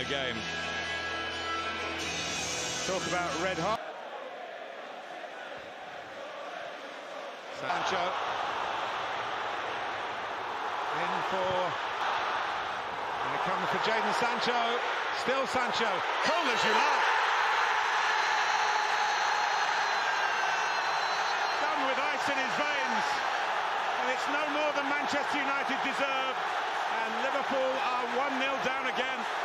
a game. Talk about red hot. Sancho in for and it comes for Jadon Sancho. Still Sancho, cool as you like. Done with ice in his veins, and it's no more than Manchester United deserve. And Liverpool are 1 0 down again.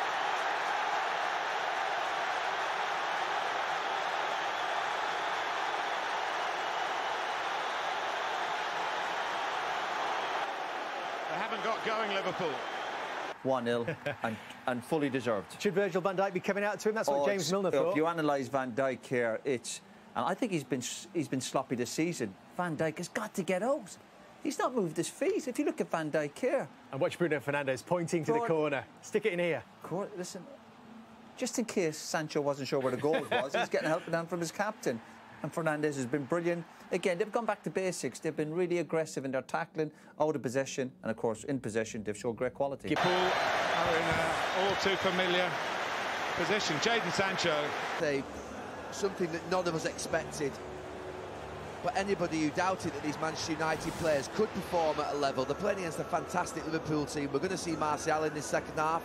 They haven't got going, Liverpool. 1 0 and, and fully deserved. Should Virgil van Dijk be coming out to him? That's what Oh, James it's- Milner If you analyse Van Dijk here, it's. And I think he's been he's been sloppy this season. Van Dijk has got to get out. He's not moved his feet. If you look at Van Dijk here, And watch Bruno Fernandes pointing to the corner. Stick it in here. Cor- listen, just in case Sancho wasn't sure where the goal was, he's getting help down from his captain. And Fernandes has been brilliant. Again, they've gone back to basics. They've been really aggressive in their tackling, out of possession, and of course, in possession, they've shown great quality. Liverpool are in an uh, all too familiar position. Jadon Sancho They, something that none of us expected. But anybody who doubted that these Manchester United players could perform at a level, they're playing against a fantastic Liverpool team. We're going to see Martial in this second half,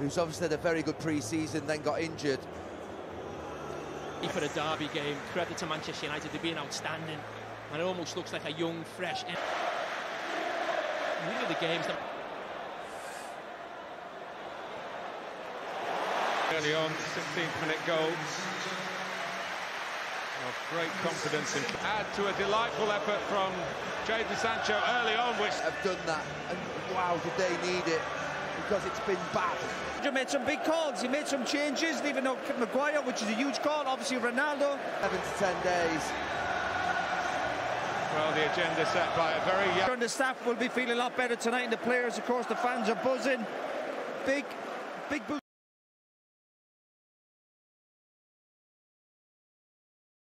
who's obviously had a very good pre-season, then got injured. For a derby game. Credit to Manchester United, they've been outstanding. And it almost looks like a young, fresh. en- And These are the games that. early on, 16th minute goal. Of great confidence and add to a delightful effort from Jadon Sancho early on, which Have done that, and wow, did they need it? Because it's been bad. He made some big calls. He made some changes, leaving out Maguire, which is a huge call. Obviously, Ronaldo. Seven to ten days. well, the agenda set by a very young. And the staff will be feeling a lot better tonight, and the players, of course, the fans are buzzing. Big, big boost.